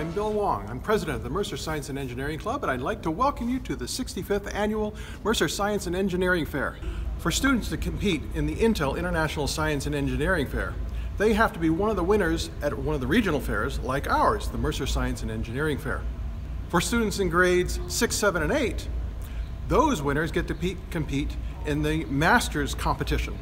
I'm Bill Wong. I'm president of the Mercer Science and Engineering Club, and I'd like to welcome you to the 65th Annual Mercer Science and Engineering Fair. For students to compete in the Intel International Science and Engineering Fair, they have to be one of the winners at one of the regional fairs like ours, the Mercer Science and Engineering Fair. For students in grades 6, 7, and 8, those winners get to compete in the Masters competition.